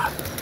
Fuck.